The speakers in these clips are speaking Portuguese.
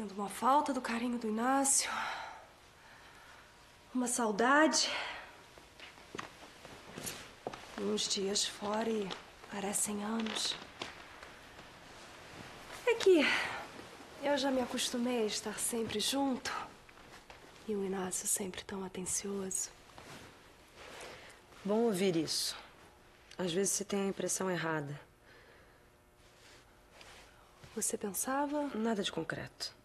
Sinto uma falta do carinho do Inácio. Uma saudade. Uns dias fora e parecem anos. É que eu já me acostumei a estar sempre junto. E o Inácio sempre tão atencioso. Bom ouvir isso. Às vezes você tem a impressão errada. Você pensava? Nada de concreto.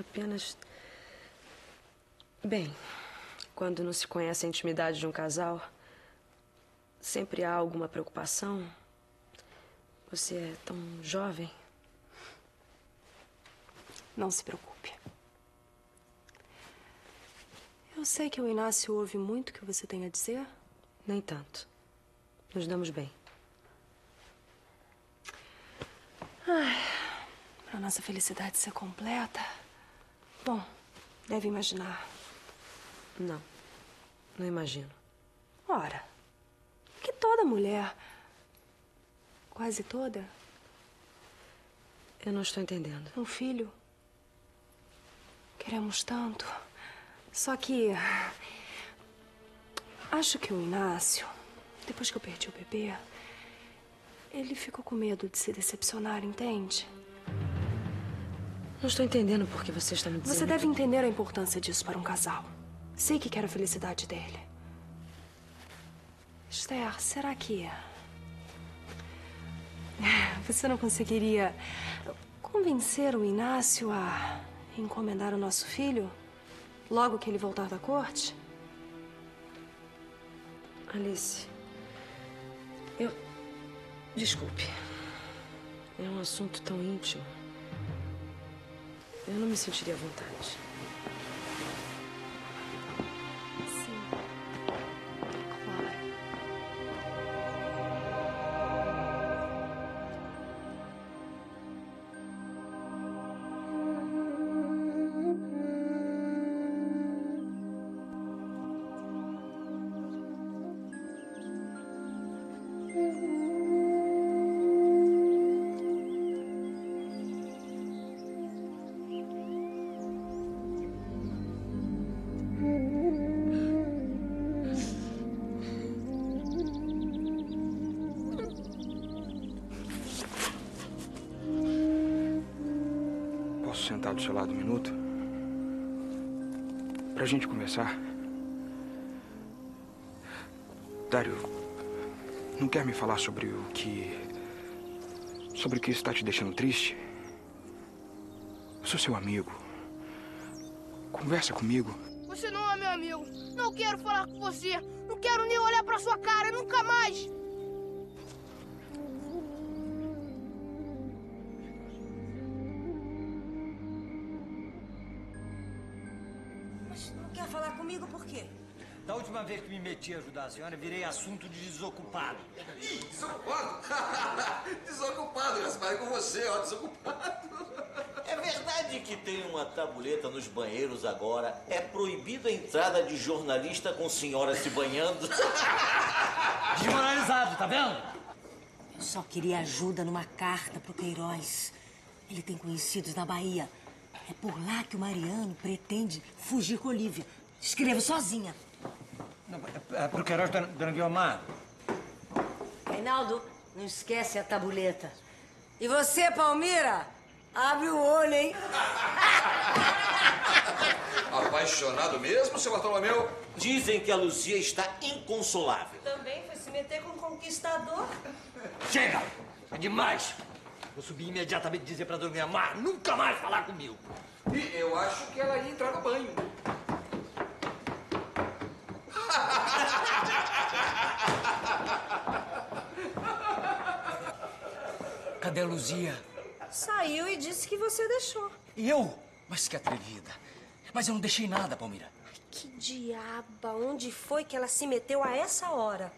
Apenas. Bem, quando não se conhece a intimidade de um casal, sempre há alguma preocupação. Você é tão jovem. Não se preocupe. Eu sei que o Inácio ouve muito o que você tem a dizer. Nem tanto. Nos damos bem. Ai, para nossa felicidade ser completa. Bom, deve imaginar. Não. Não imagino. Ora, que toda mulher. Quase toda. Eu não estou entendendo. Um filho. Queremos tanto. Só que. Acho que o Inácio, depois que eu perdi o bebê, ele ficou com medo de se decepcionar, entende? Não estou entendendo por que você está me dizendo. Você deve entender a importância disso para um casal. Sei que quer a felicidade dele. Esther, será que. Você não conseguiria convencer o Inácio a encomendar o nosso filho logo que ele voltar da corte? Alice, eu. Desculpe. É um assunto tão íntimo. Eu não me sentiria à vontade. Posso sentar do seu lado um minuto? Pra gente conversar? Dário, não quer me falar sobre o que. sobre o que está te deixando triste? Eu sou seu amigo. Conversa comigo. Você não é meu amigo. Não quero falar com você. Não quero nem olhar pra sua cara, nunca mais. Comigo por quê? Da última vez que me meti a ajudar a senhora, virei assunto de desocupado. Desocupado? desocupado, Gaspar, é com você, ó, desocupado. É verdade que tem uma tabuleta nos banheiros agora? É proibida a entrada de jornalista com senhora se banhando? Desmoralizado, tá vendo? Eu só queria ajuda numa carta pro Queiroz. Ele tem conhecidos na Bahia. É por lá que o Mariano pretende fugir com Olívia. Escrevo sozinha. Não, é, é pro Queiroz, dona, dona Guiomar. Reinaldo, não esquece a tabuleta. E você, Palmira? Abre o olho, hein? Apaixonado mesmo, seu Bartolomeu? Dizem que a Luzia está inconsolável. Também foi se meter com um conquistador. Chega! É demais! Vou subir imediatamente e dizer pra dona Guiomar nunca mais falar comigo. E eu acho que ela ia entrar no banho. Cadê a Luzia? Saiu e disse que você deixou. E eu? Mas que atrevida. Mas eu não deixei nada, Palmira. Que diaba, onde foi que ela se meteu a essa hora?